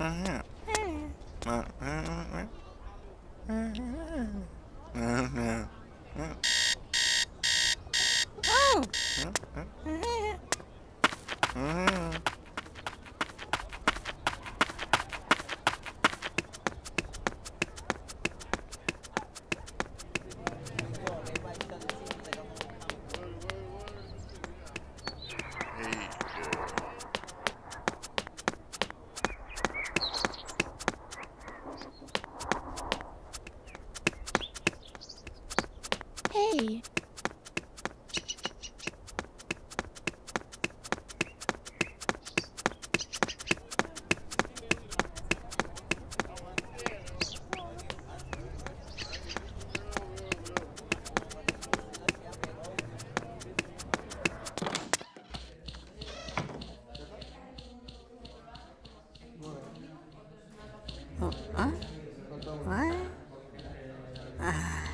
Oh! Hey. Oh, huh? What? Ah.